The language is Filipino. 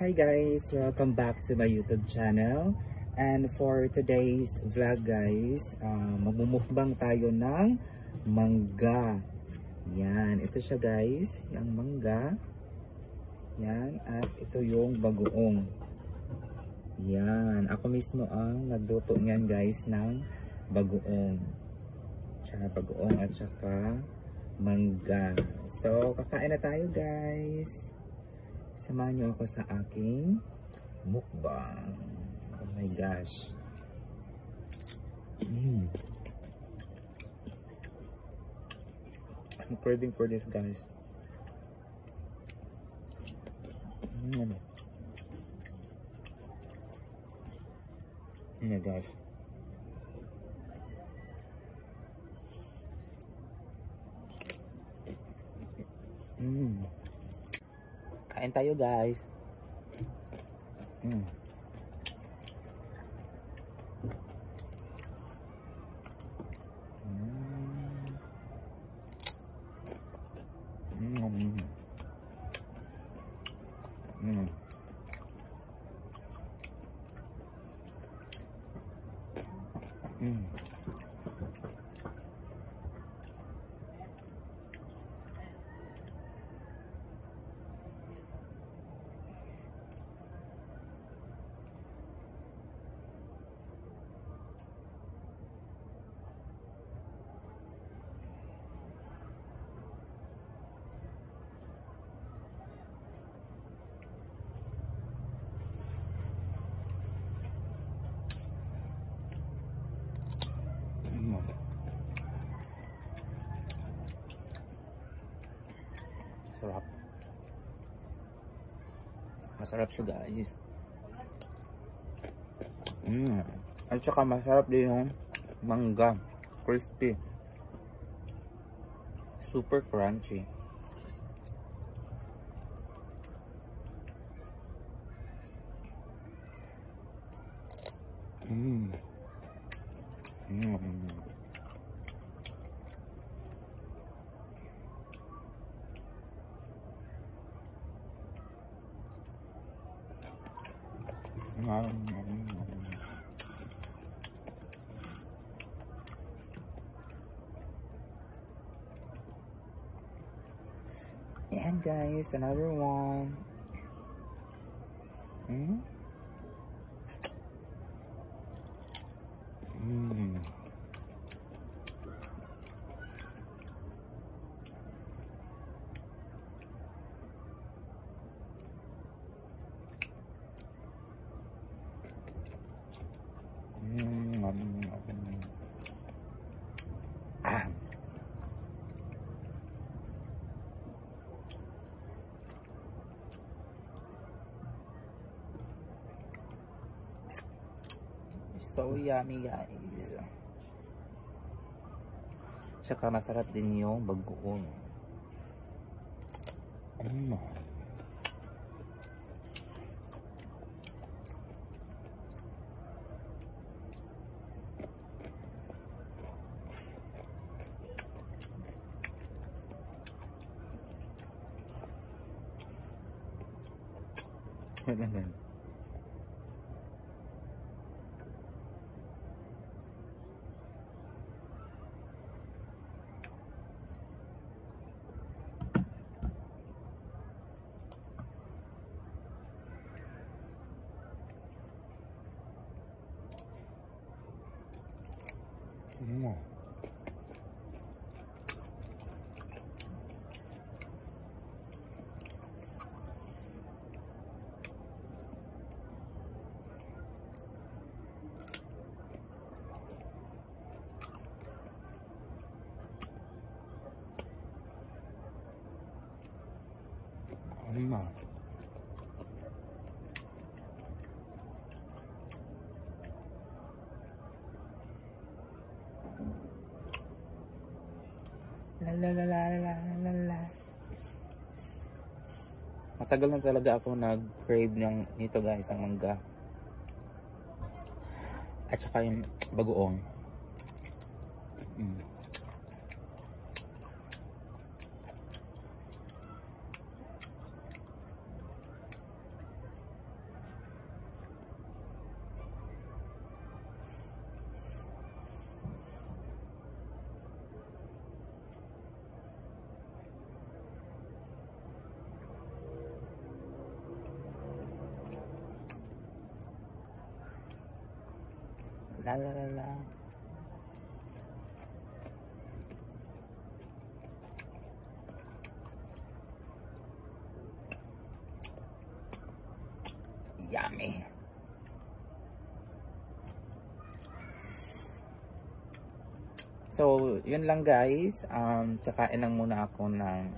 Hi guys! Welcome back to my YouTube channel. And for today's vlog guys, uh, magmumukbang tayo ng mangga. Yan, ito siya guys, yung mangga. Yan, at ito yung bagoong. Yan, ako mismo ang nagluto niyan guys ng bagoong. Tsaka bagoong at saka mangga. So, kakain na tayo guys. Samahan niyo ako sa aking mukbang. Oh my gosh. Mm. I'm craving for this guys. Mm. Oh my gosh. Mm. Kain tayo guys. Mm. Mm. Mm. Mm. Masarap siya guys. Mm. At saka masarap din yung mangga. Crispy. Super crunchy. Mm. Mm. And guys, another one. Mm? Mm. Mm, So yummy guys. Tsaka masarap din yung bagoong. Mm. Wait lang まいうま lang. Mm. 엄마. Lalalala. Matagal na talaga ako nag-crave ng nito guys, ang mangga. At saka yung bagoong. Mm. La la la la. Yummy. So, yun lang guys. Um, kakain lang muna ako ng